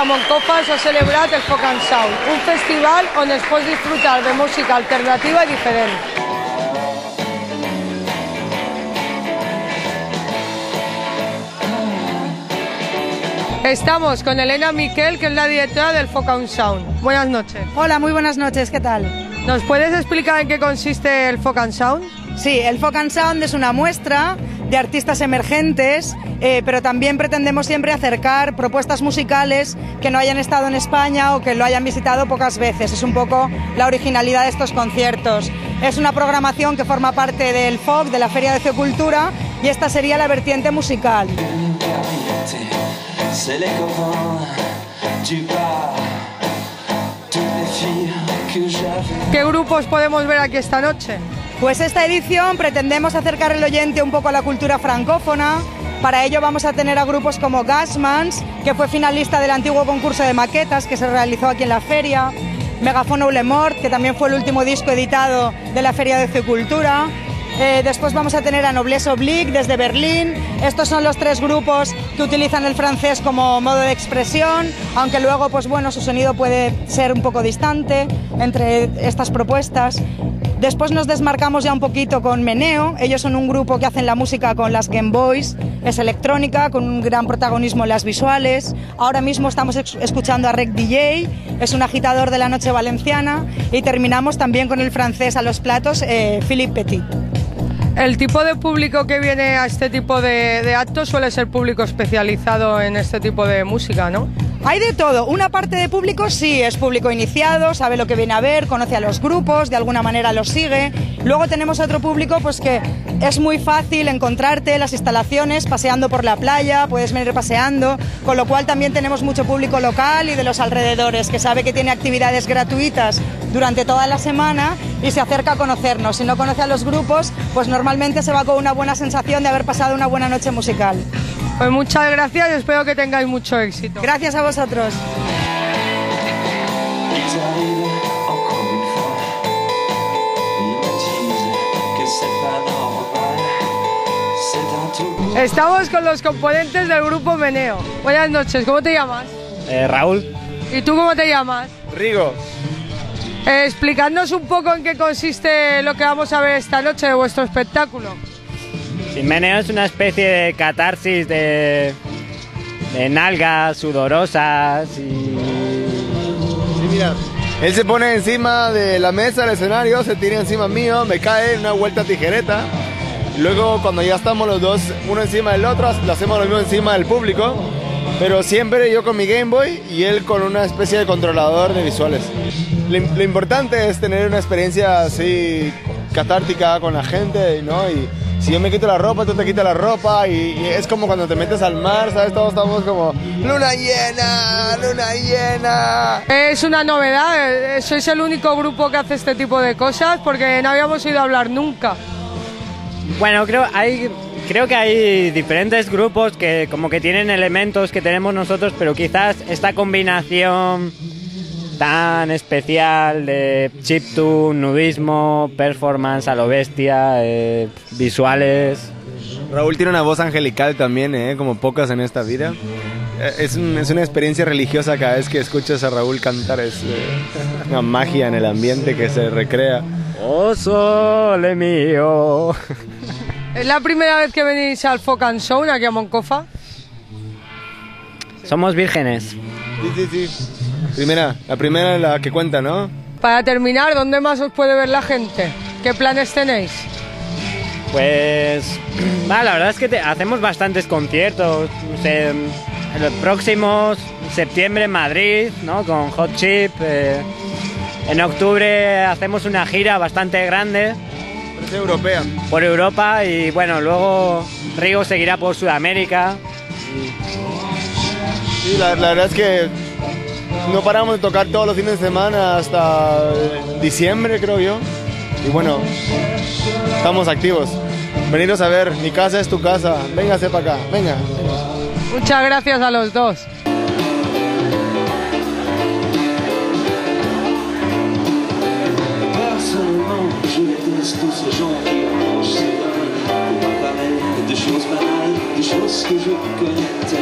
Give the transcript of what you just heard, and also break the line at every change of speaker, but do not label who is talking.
a Moncofa s'ha celebrat el Folk and Sound, un festival on es pot disfrutar de música alternativa i diferent. Estamos con Elena Miquel, que es la directora del Folk and Sound. Buenas noches.
Hola, muy buenas noches, ¿qué tal?
¿Nos puedes explicar en qué consiste el Folk and Sound?
Sí, el Folk and Sound es una muestra de artistas emergentes, eh, pero también pretendemos siempre acercar propuestas musicales que no hayan estado en España o que lo hayan visitado pocas veces. Es un poco la originalidad de estos conciertos. Es una programación que forma parte del FOC, de la Feria de Geocultura, y esta sería la vertiente musical.
¿Qué grupos podemos ver aquí esta noche?
Pues esta edición pretendemos acercar el oyente un poco a la cultura francófona. Para ello vamos a tener a grupos como Gasmans, que fue finalista del antiguo concurso de maquetas que se realizó aquí en la feria, Megafono Lemort, que también fue el último disco editado de la Feria de Cultura. Eh, después vamos a tener a Noblesse Oblique desde Berlín. Estos son los tres grupos que utilizan el francés como modo de expresión, aunque luego, pues bueno, su sonido puede ser un poco distante entre estas propuestas. Después nos desmarcamos ya un poquito con Meneo. Ellos son un grupo que hacen la música con las Game Boys. Es electrónica, con un gran protagonismo en las visuales. Ahora mismo estamos escuchando a Rec DJ, es un agitador de la noche valenciana. Y terminamos también con el francés a los platos, eh, Philippe Petit.
El tipo de público que viene a este tipo de, de actos suele ser público especializado en este tipo de música, ¿no?
Hay de todo. Una parte de público sí es público iniciado, sabe lo que viene a ver, conoce a los grupos, de alguna manera los sigue. Luego tenemos otro público pues que es muy fácil encontrarte las instalaciones paseando por la playa, puedes venir paseando, con lo cual también tenemos mucho público local y de los alrededores que sabe que tiene actividades gratuitas durante toda la semana y se acerca a conocernos. Si no conoce a los grupos, pues normalmente se va con una buena sensación de haber pasado una buena noche musical.
Pues muchas gracias y espero que tengáis mucho éxito.
Gracias a vosotros.
Estamos con los componentes del grupo Meneo. Buenas noches, ¿cómo te llamas?
Eh, Raúl.
¿Y tú cómo te llamas?
Rigo.
Eh, explicadnos un poco en qué consiste lo que vamos a ver esta noche de vuestro espectáculo.
Meneo es una especie de catarsis de, de nalgas sudorosas y...
Sí, mira, él se pone encima de la mesa del escenario, se tira encima mío, me cae una vuelta tijereta. Luego cuando ya estamos los dos uno encima del otro, lo hacemos lo mismo encima del público. Pero siempre yo con mi Game Boy y él con una especie de controlador de visuales. Lo, lo importante es tener una experiencia así catártica con la gente, ¿no? Y, si yo me quito la ropa, tú te quitas la ropa y, es como cuando te metes al mar, ¿sabes? Todos estamos como, luna llena, luna llena.
Es una novedad, eh, sois el único grupo que hace este tipo de cosas porque no habíamos oído hablar nunca.
Bueno, creo, hay, creo que hay diferentes grupos que como que tienen elementos que tenemos nosotros, pero quizás esta combinación tan especial de chiptune, nudismo, performance a lo bestia, eh, visuales.
Raúl tiene una voz angelical también, eh, como pocas en esta vida. Eh, es, es, una experiencia religiosa cada vez que escuchas a Raúl cantar, es una magia en el ambiente que se recrea.
Oh, sole mío.
¿Es la primera vez que venís al Folk and Show aquí a Moncofa?
Somos vírgenes.
Sí, sí, sí. Primera, la primera es la que cuenta, ¿no?
Para terminar, ¿dónde más os puede ver la gente? ¿Qué planes tenéis?
Pues, la verdad es que hacemos bastantes conciertos. en los próximos, septiembre en Madrid, ¿no? Con Hot Chip. Eh, en octubre hacemos una gira bastante grande.
Por europea.
Por Europa y bueno, luego Rigo seguirá por Sudamérica.
Sí, la verdad es que no paramos de tocar todos los fines de semana hasta diciembre, creo yo. Y bueno, estamos activos. Veniros a ver, mi casa es tu casa. Véngase para acá, venga.
Muchas gracias a los dos.
Choses banales, des choses que je connais.